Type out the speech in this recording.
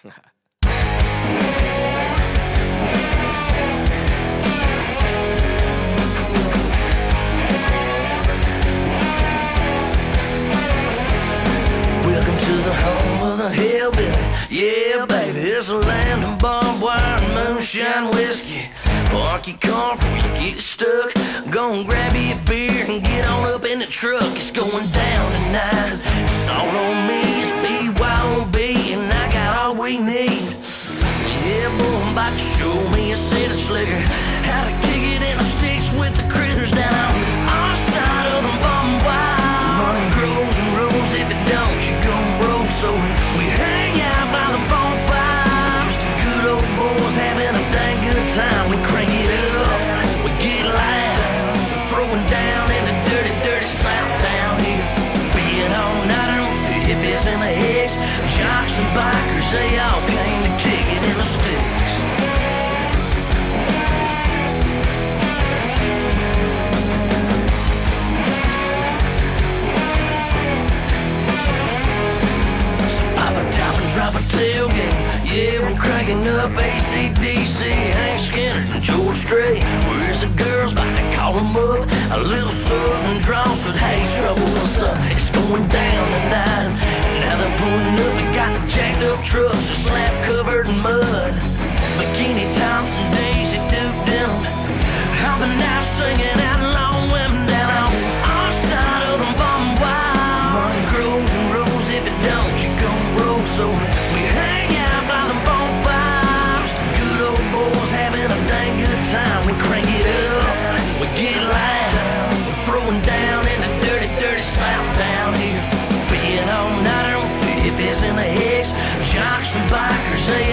Welcome to the home of the hillbilly. Yeah, baby, it's a land of barbed wire moonshine whiskey. Park your car before you get stuck. Go and grab you a beer and get on up in the truck. It's going down Yeah, boy, I'm about to show me a of slicker. How to kick it in the sticks with the critters down on our side of the barbed wire. Money grows and rolls. If it don't, you gon' broke. So we hang out by the bonfire. Just a good old boys having a dang good time. We crank it up, we get loud, throwing down in the dirty, dirty south down here. Being all nighter the hippies and the hicks, jocks and bikers, they all top and drop a tailgate. Yeah, we're cranking up ACDC, Hank Skynyrd and George Strait. Where's the girls? About to call them up. A little southern drawl said, Hey, trouble, what's up? It's going down tonight. And now they're pulling up. They got the jacked up trucks, bikers, they